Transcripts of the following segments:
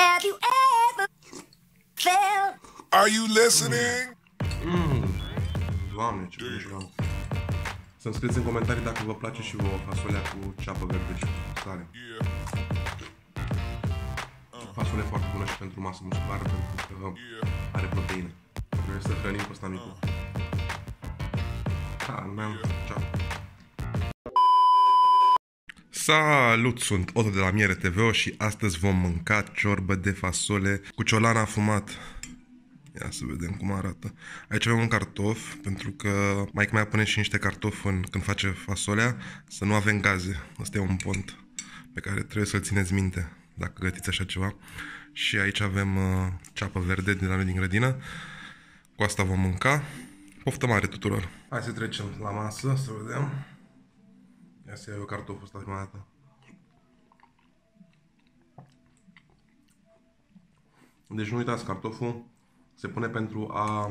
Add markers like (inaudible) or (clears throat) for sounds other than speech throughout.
Have you ever felt? Are you listening? Doamne, ce bun șuram. Să-mi scrieți în comentarii dacă vă place și vouă fasolea cu ceapă verde și cu sare. Yeah. Fasole foarte bună și pentru masă musculară, pentru că are proteine. Trebuie să hrănim pe ăsta micu. Da, numeam ceapă. Salut, sunt Otto de la Miere TV și astăzi vom mânca ciorbă de fasole cu ciolan afumat. Ia să vedem cum arată. Aici avem un cartof, pentru că mai mea pune și niște cartofi în, când face fasolea, să nu avem gaze. Asta e un pont pe care trebuie să-l țineți minte dacă gătiți așa ceva. Și aici avem uh, ceapă verde din la noi din grădină. Cu asta vom mânca. Poftă mare tuturor! Hai să trecem la masă, să vedem. Ia să iau eu cartoful ăsta prima dată. Deci nu uitați, cartoful se pune pentru a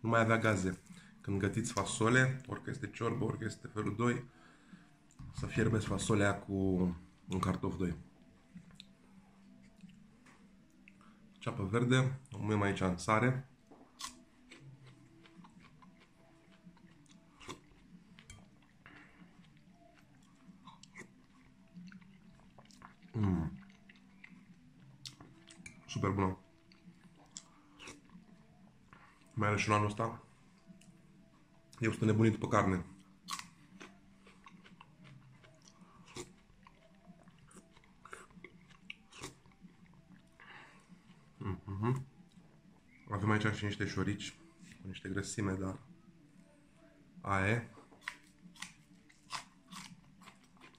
nu mai avea gaze. Când gătiți fasole, orică este ciorbă, orică este felul 2, să fierbeți fasolea cu un cartof 2. Ceapă verde, o mâim aici în sare. Mm. Super bună. Mai ales și în anul ăsta. Eu sunt nebunit după carne. Mm-hmm. Avem aici și niște șorici cu niște grăsime, dar aia e.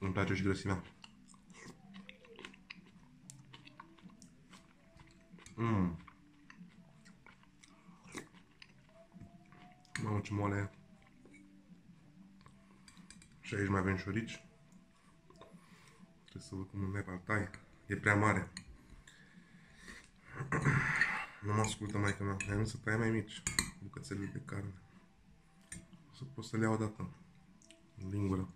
Îmi place și grăsimea. Mm. Mamă, ce moale e. Și aici mai avem șorici. Trebuie să văd cum îmi merg tai. E prea mare. (clears throat) nu mă ascultă maica mea. Mai să tai mai mici bucățele de carne. O să pot să le iau odată. În lingură.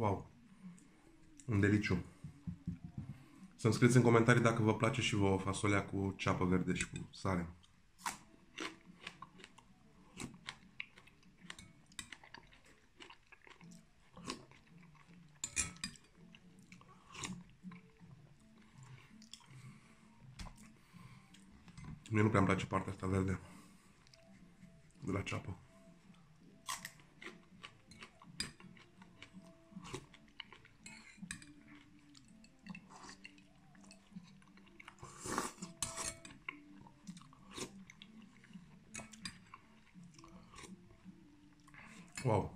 Wow. Un deliciu. Să-mi scrieți în comentarii dacă vă place și vouă fasolea cu ceapă verde și cu sare. Mie nu prea îmi place partea asta verde de la ceapă. Wow,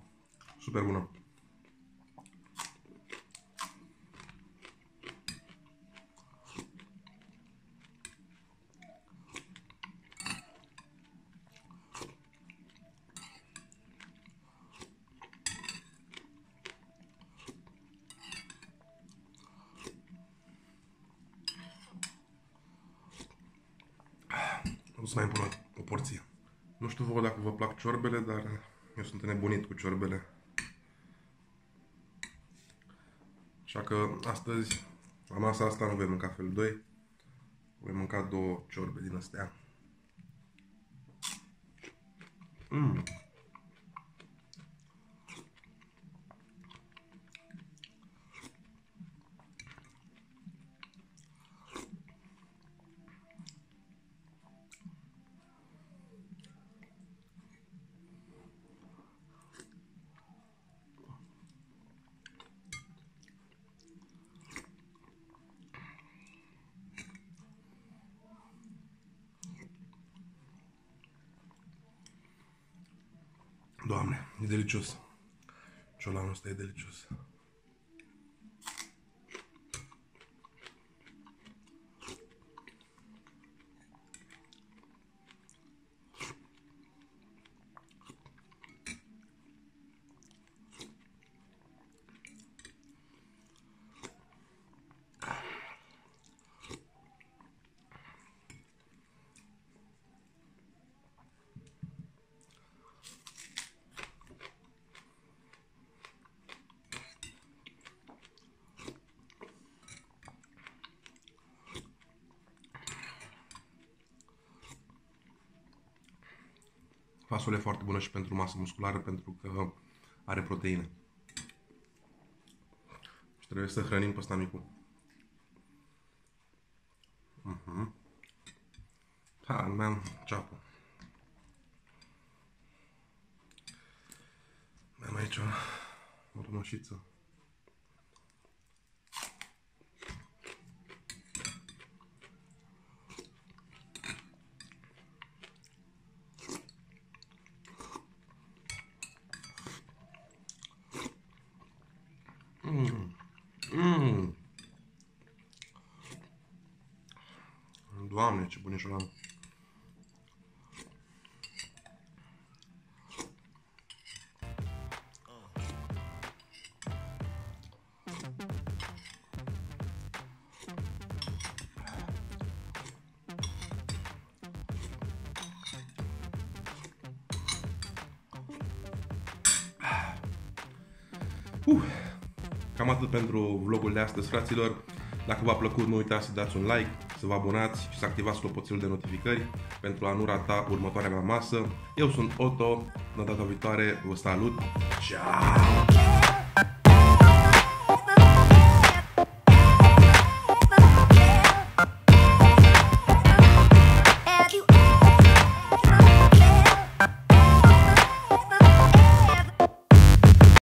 super bună. O să mai pun o porție. Nu știu vouă dacă vă plac ciorbele, dar eu sunt nebunit cu ciorbele. Așa că astăzi, la masa asta, nu voi mânca fel 2. Voi mânca două ciorbe din astea. Mm. Doamne, e delicios. Ciolanul ăsta e delicios. Fasole foarte bună și pentru masă musculară, pentru că are proteine. Și trebuie să hrănim pe ăsta micu. Mhm. Ha, mi-am ceapă. Mai am aici o rămășiță. Mm. Mm. Doamne, ce bunișoară am. Uh, cam atât pentru vlogul de astăzi, fraților. Dacă v-a plăcut, nu uitați să dați un like, să vă abonați și să activați clopoțelul de notificări pentru a nu rata următoarea mea masă. Eu sunt Otto, în data viitoare vă salut. Ciao!